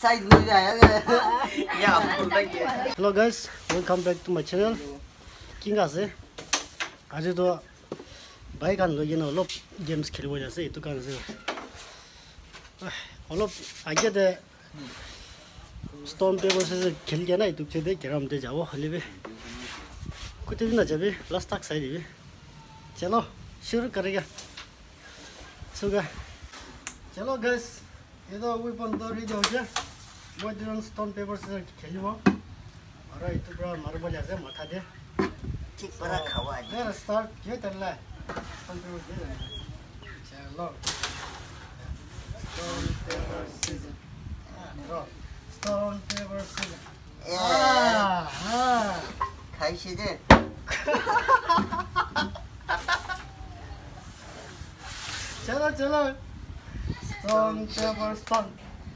साइज़ mill hello guys welcome back to my channel किंगा से आज तो भाई कान लो ये ना लो गेम्स खेलबो जासे तो कान से हेलो आगे दे स्टोन पेपर से खेल के ना तो से दे कैरम दे जाओ हले बे कुछ दिन ना जाबे लास्ट तक साइड बे चलो शुरू करेगा सुगा चलो गैस ये तो वेपन पंद्रह रेडी हो मोदिरन स्टोन पेपर से खेलिब र यत्रो पुरा नर्बल आएको छ मथा दे ठिक पुरा खावा ल सर के त्यसलाई स्टोन पेपर दे चलो स्टोन पेपर सिजन र स्टोन पेपर सिजन खाइसे दे चलो चलो stone paper stone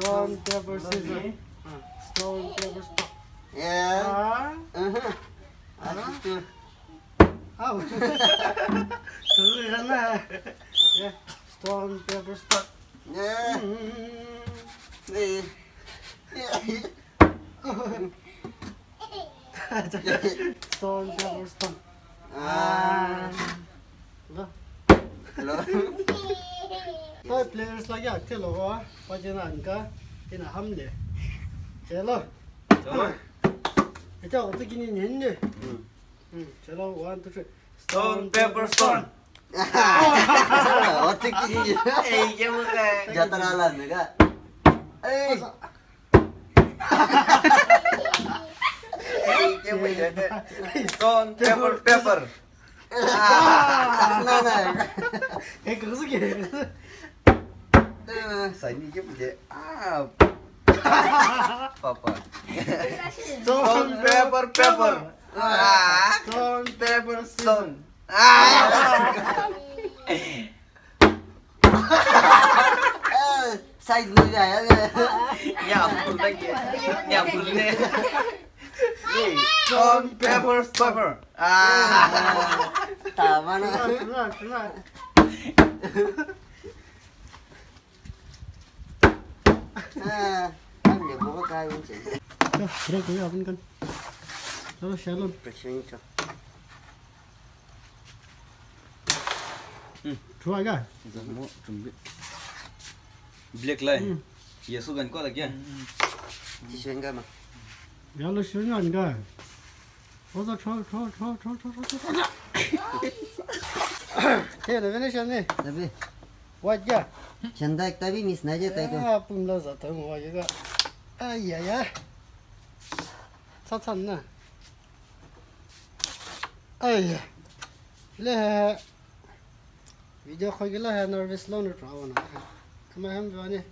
Stone, paper, scissors. Stone, paper, stone. Yeah. Uh-huh. Uh-huh. Oh. yeah. Stone, paper, stone. Yeah. Yeah. Yeah. stone, paper, stone. players la ya ke lo wa pa je nan ka ina ham le che lo chalo cha o tiki ni nhen hmm. ne um hmm, che lo one two three. Stone paper stone. O tiki ni ei ye mo ka jatara la ne ka ei ei ye mo ka stone paper paper. 아, 장난 아니야. 그 그게 Nah, sanyinya punya apa? Papa. Stone paper paper. Stone paper ah. stone. Side ah. dulu ya. ya lagi. ya deh. Stone paper paper. Ah. ah. Taman. Tenang, tenang, tenang. ăn nhiều bố cái cũng chỉ rồi cũng học con rồi sẽ luôn phải xin cho chú ai cái giờ mua chuẩn bị black lại giờ số gần có là kia chỉ xuyên cái mà giờ nó xin gần cái 我操！吵吵吵吵吵吵吵！这那边的兄弟，那边。 와야 젠다 따비 미스 나제 따이도 아 뿜라서 더 와야가 아야야 사찬나 아야 레 비디오 거기라 해 너비스 로너 트라우나 그만 해